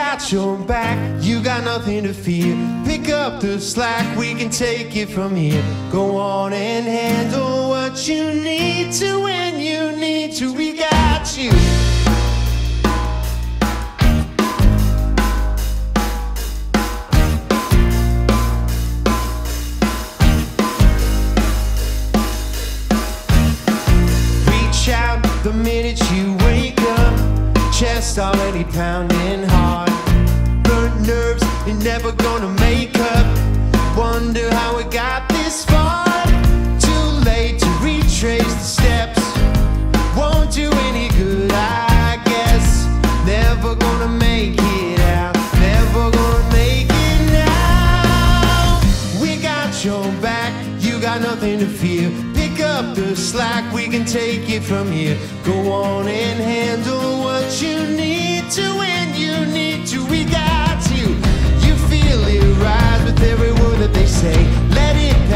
got your back, you got nothing to fear. Pick up the slack, we can take it from here. Go on and handle what you need to when you need to. We got you. Reach out the minute you wake up. Chest already pounding hard. Nerves, you're never gonna make up. Wonder how it got this far. Too late to retrace the steps. Won't do any good, I guess. Never gonna make it out. Never gonna make it now. We got your back, you got nothing to fear. Pick up the slack, we can take it from here. Go on and handle what you need to say. Let it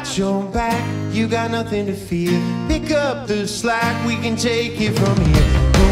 got your back, you got nothing to fear. Pick up the slack, we can take it from here.